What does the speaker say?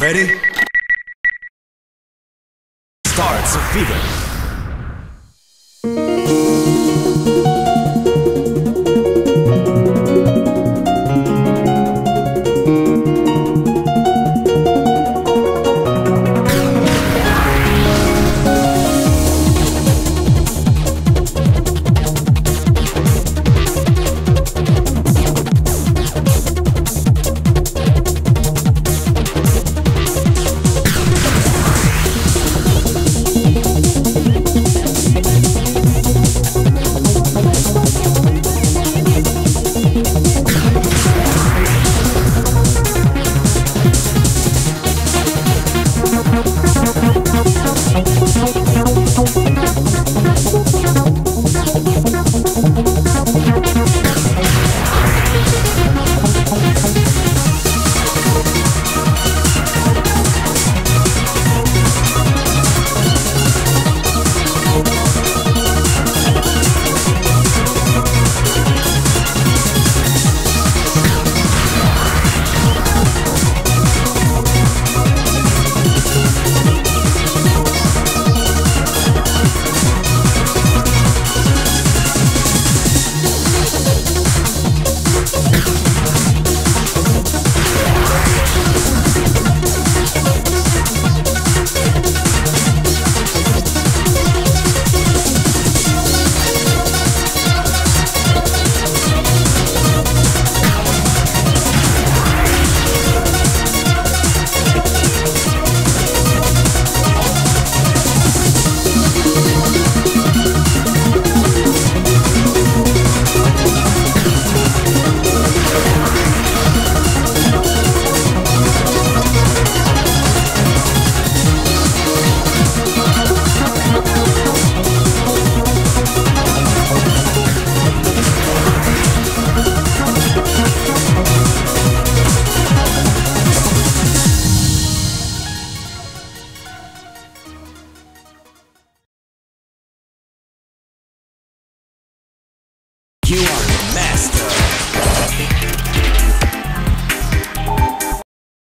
Ready? Starts Fever. You are.